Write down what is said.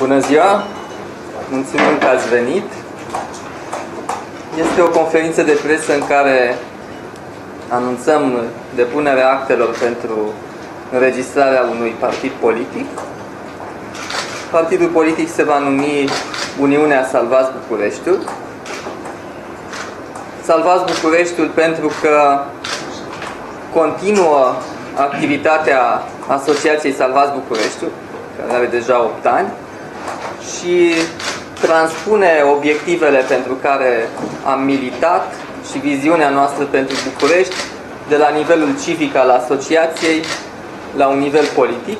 Bună ziua! Mulțumim că ați venit! Este o conferință de presă în care anunțăm depunerea actelor pentru înregistrarea unui partid politic. Partidul politic se va numi Uniunea Salvați Bucureștiul. Salvați Bucureștiul pentru că continuă activitatea Asociației Salvați Bucureștiul, care are deja 8 ani, și transpune obiectivele pentru care am militat și viziunea noastră pentru București de la nivelul civic al asociației la un nivel politic